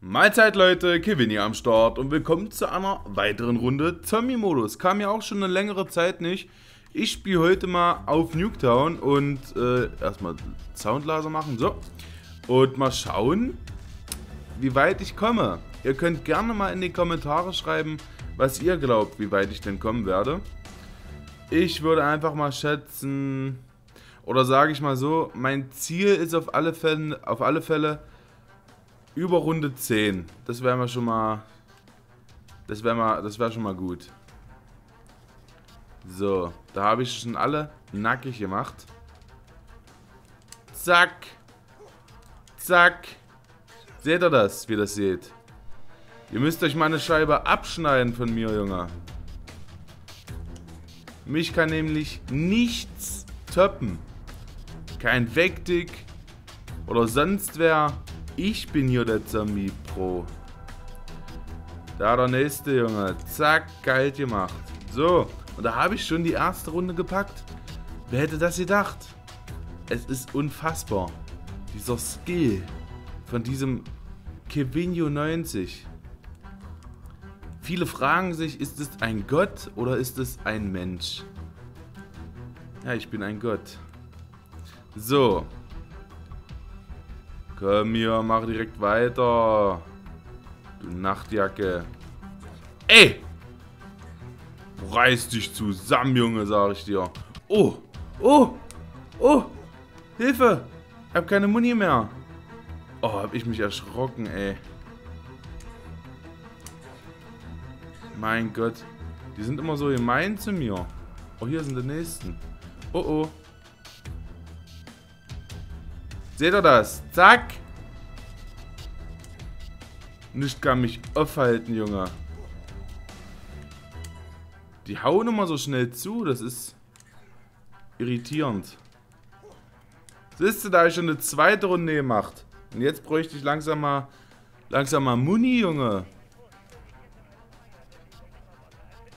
Mahlzeit Leute, Kevin hier am Start und willkommen zu einer weiteren Runde Zombie-Modus. Kam ja auch schon eine längere Zeit nicht. Ich spiele heute mal auf Nuketown und äh, erstmal Soundlaser machen, so. Und mal schauen, wie weit ich komme. Ihr könnt gerne mal in die Kommentare schreiben, was ihr glaubt, wie weit ich denn kommen werde. Ich würde einfach mal schätzen, oder sage ich mal so, mein Ziel ist auf alle Fälle, auf alle Fälle über Runde 10. Das wäre mal schon mal. Das wäre mal, das wäre schon mal gut. So, da habe ich schon alle nackig gemacht. Zack. Zack. Seht ihr das, wie ihr das seht? Ihr müsst euch mal eine Scheibe abschneiden von mir, Junge. Mich kann nämlich nichts toppen. Kein Vektik oder sonst wer. Ich bin hier der Zombie-Pro. Da der nächste, Junge. Zack, geil gemacht. So, und da habe ich schon die erste Runde gepackt. Wer hätte das gedacht? Es ist unfassbar. Dieser Skill von diesem Kevinio 90. Viele fragen sich, ist es ein Gott oder ist es ein Mensch? Ja, ich bin ein Gott. So, Komm hier, mach direkt weiter. Du Nachtjacke. Ey! Reiß dich zusammen, Junge, sag ich dir. Oh! Oh! Oh! Hilfe! Ich hab keine Muni mehr. Oh, hab ich mich erschrocken, ey. Mein Gott. Die sind immer so gemein zu mir. Oh, hier sind die nächsten. Oh, oh. Seht ihr das? Zack. Nicht kann mich aufhalten, Junge. Die hauen immer so schnell zu. Das ist irritierend. Siehst du, da ich schon eine zweite Runde gemacht. Und jetzt bräuchte ich langsam mal, langsam mal Muni, Junge.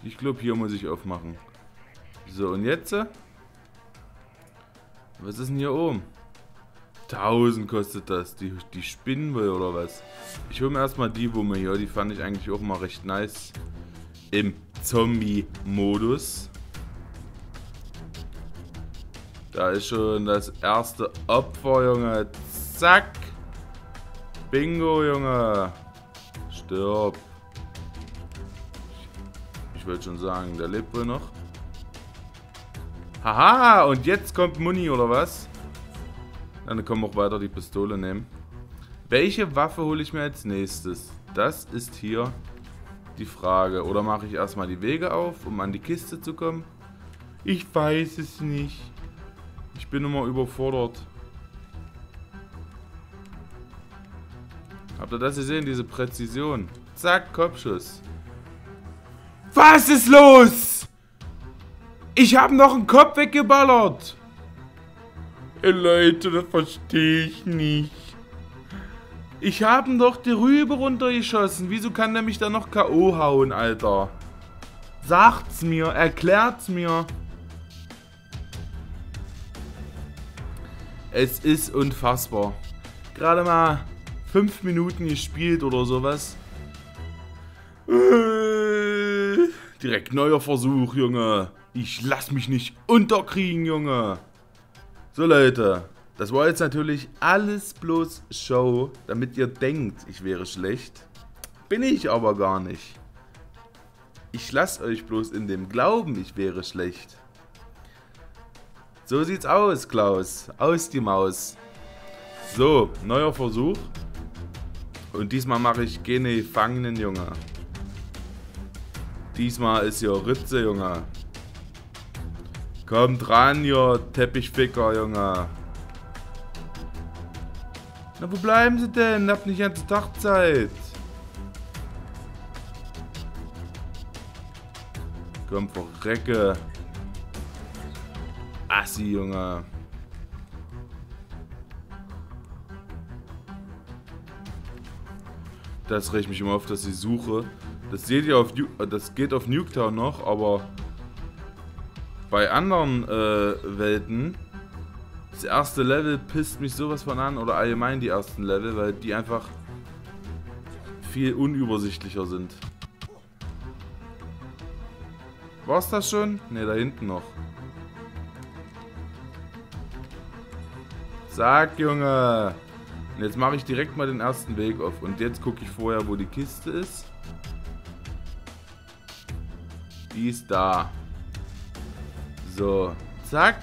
Ich glaube, hier muss ich aufmachen. So, und jetzt? Was ist denn hier oben? 1000 kostet das, die, die Spinnenwelle oder was. Ich hole mir erstmal die Wumme hier, die fand ich eigentlich auch mal recht nice. Im Zombie-Modus. Da ist schon das erste Opfer, Junge. Zack. Bingo, Junge. Stirb. Ich wollte schon sagen, der lebt wohl noch. Haha, und jetzt kommt Muni, oder was? Dann können wir auch weiter die Pistole nehmen. Welche Waffe hole ich mir als nächstes? Das ist hier die Frage. Oder mache ich erstmal die Wege auf, um an die Kiste zu kommen? Ich weiß es nicht. Ich bin immer überfordert. Habt ihr das gesehen, diese Präzision? Zack, Kopfschuss. Was ist los? Ich habe noch einen Kopf weggeballert. Ey Leute, das verstehe ich nicht. Ich habe ihn doch die Rübe runtergeschossen. Wieso kann der mich da noch K.O. hauen, Alter? Sagt's mir, erklärt's mir. Es ist unfassbar. Gerade mal fünf Minuten gespielt oder sowas. Direkt neuer Versuch, Junge. Ich lass mich nicht unterkriegen, Junge. So Leute, das war jetzt natürlich alles bloß Show, damit ihr denkt, ich wäre schlecht. Bin ich aber gar nicht. Ich lasse euch bloß in dem Glauben, ich wäre schlecht. So sieht's aus, Klaus. Aus die Maus. So, neuer Versuch. Und diesmal mache ich keine Gefangenen, Junge. Diesmal ist hier Ritze, Junge. Kommt ran, ihr Teppichficker, Junge. Na, wo bleiben sie denn? Habt nicht ganze Tag Zeit. Komm, verrecke. Assi, Junge. Das regt mich immer auf, dass ich suche. Das seht ihr auf, das geht auf Nuketown noch, aber bei anderen äh, Welten, das erste Level pisst mich sowas von an, oder allgemein die ersten Level, weil die einfach viel unübersichtlicher sind. War's das schon? Ne, da hinten noch. Sag, Junge! Und jetzt mache ich direkt mal den ersten Weg auf. Und jetzt gucke ich vorher, wo die Kiste ist. Die ist da. So, zack.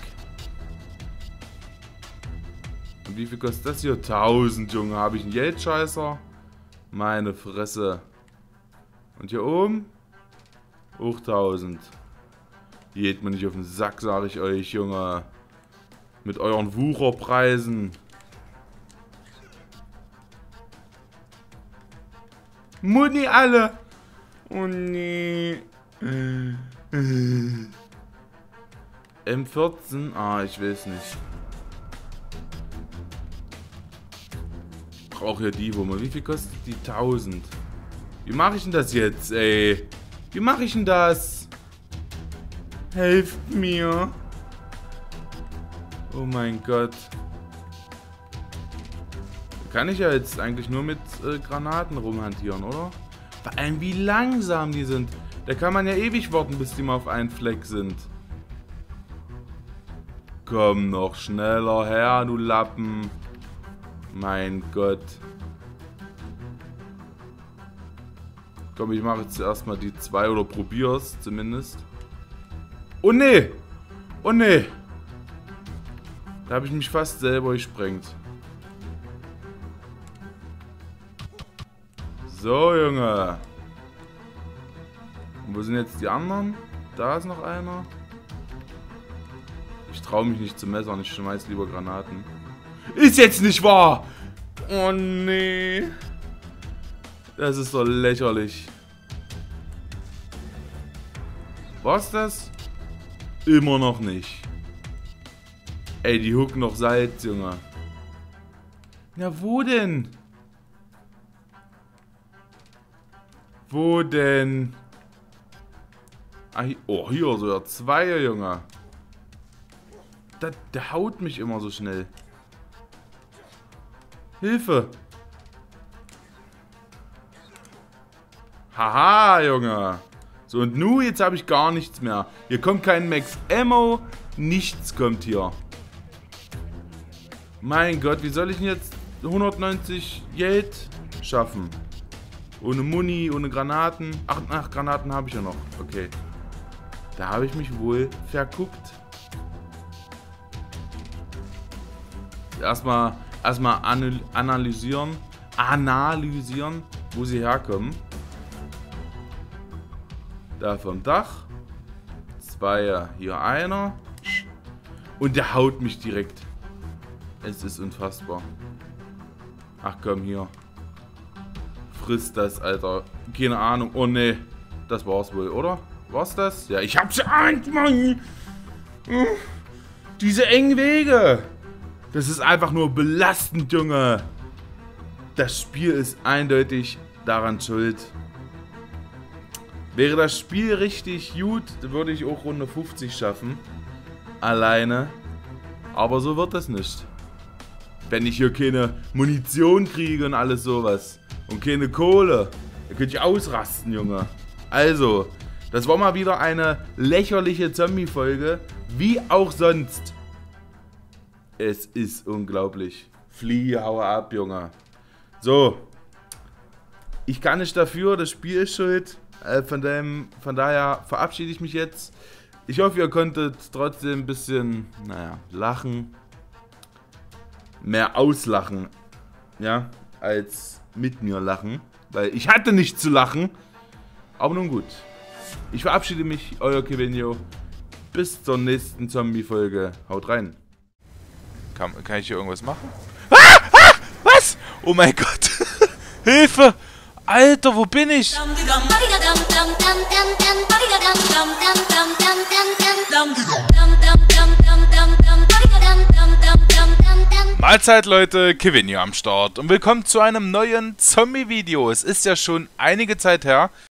Und wie viel kostet das hier? 1000, Junge. Habe ich einen Geldscheißer? Meine Fresse. Und hier oben? Auch 1000. Geht mir nicht auf den Sack, sage ich euch, Junge. Mit euren Wucherpreisen. Muni alle. Oh nee. M14? Ah, ich weiß nicht. Brauche ja die Wumme. Wie viel kostet die? 1000. Wie mache ich denn das jetzt, ey? Wie mache ich denn das? Helft mir. Oh mein Gott. Kann ich ja jetzt eigentlich nur mit äh, Granaten rumhantieren, oder? Vor allem wie langsam die sind. Da kann man ja ewig warten, bis die mal auf einen Fleck sind. Komm noch schneller her, du Lappen. Mein Gott. Komm, ich mache jetzt erstmal die zwei oder probier's zumindest. Oh ne! Oh ne! Da habe ich mich fast selber gesprengt. So, Junge. Und wo sind jetzt die anderen? Da ist noch einer. Ich traue mich nicht zu messern. Ich schmeiß lieber Granaten. Ist jetzt nicht wahr! Oh nee. Das ist doch lächerlich. Was das? Immer noch nicht. Ey, die hucken noch Salz, Junge. Ja, wo denn? Wo denn? Ah, hier, oh, hier sogar zwei, Junge. Der, der haut mich immer so schnell. Hilfe! Haha, Junge. So, und nu, jetzt habe ich gar nichts mehr. Hier kommt kein Max Ammo. Nichts kommt hier. Mein Gott, wie soll ich denn jetzt 190 Geld schaffen? Ohne Muni, ohne Granaten. Ach, ach Granaten habe ich ja noch. Okay. Da habe ich mich wohl verguckt. Erstmal erstmal analysieren. Analysieren, wo sie herkommen. Da vom Dach. Zwei, hier einer. Und der haut mich direkt. Es ist unfassbar. Ach komm, hier. Frisst das, Alter. Keine Ahnung. Oh, ne. Das war's wohl, oder? War's das? Ja, ich hab's geahnt, Mann. Diese engen Wege. Das ist einfach nur belastend, Junge. Das Spiel ist eindeutig daran schuld. Wäre das Spiel richtig gut, würde ich auch Runde 50 schaffen. Alleine. Aber so wird das nicht. Wenn ich hier keine Munition kriege und alles sowas. Und keine Kohle. Da könnte ich ausrasten, Junge. Also, das war mal wieder eine lächerliche Zombie-Folge. Wie auch sonst. Es ist unglaublich. Flieh, hau ab, Junge. So. Ich kann nicht dafür, das Spiel ist schuld. Äh, von, dem, von daher verabschiede ich mich jetzt. Ich hoffe, ihr konntet trotzdem ein bisschen, naja, lachen. Mehr auslachen. Ja, als mit mir lachen. Weil ich hatte nicht zu lachen. Aber nun gut. Ich verabschiede mich, euer Kevinio. Bis zur nächsten Zombie-Folge. Haut rein. Kann, kann ich hier irgendwas machen? Ah! Ah! Was? Oh mein Gott. Hilfe! Alter, wo bin ich? Mahlzeit Leute, Kevin hier am Start und willkommen zu einem neuen Zombie-Video. Es ist ja schon einige Zeit her,